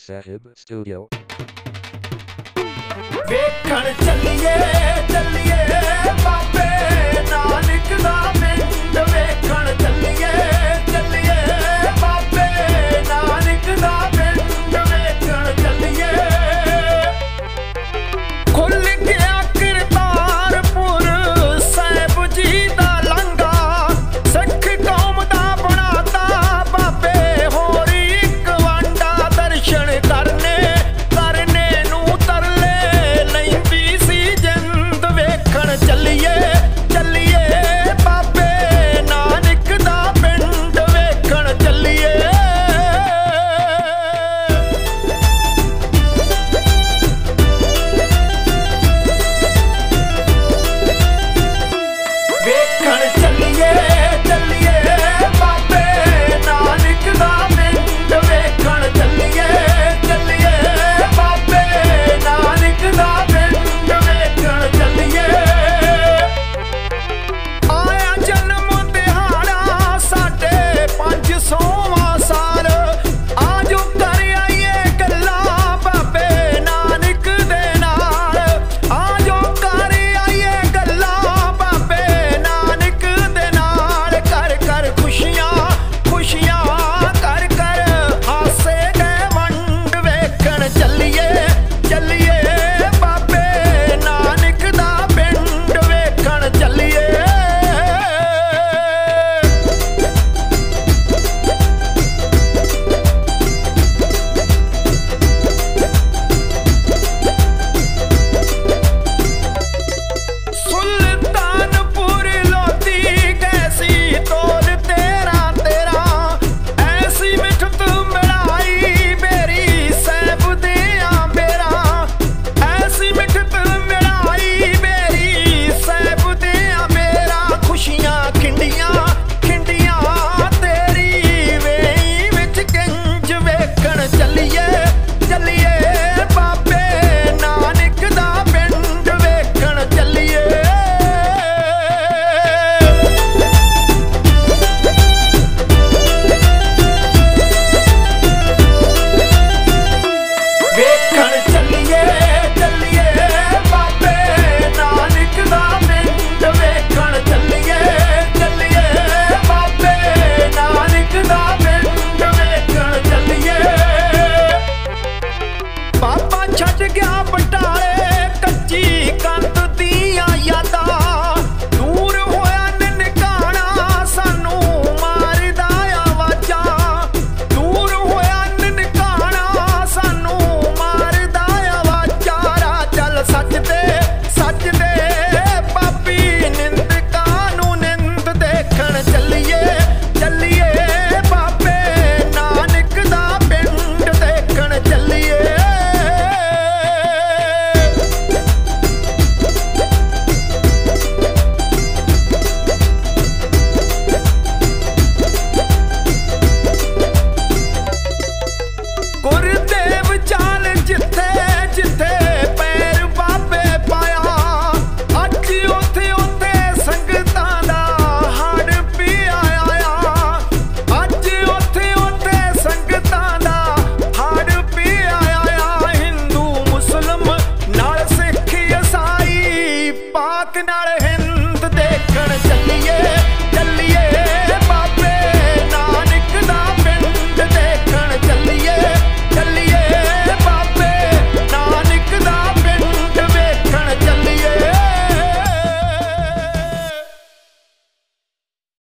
Sahib Studio. ਵੇਖਣ ਚੱਲੀਏ ਚੱਲੀਏ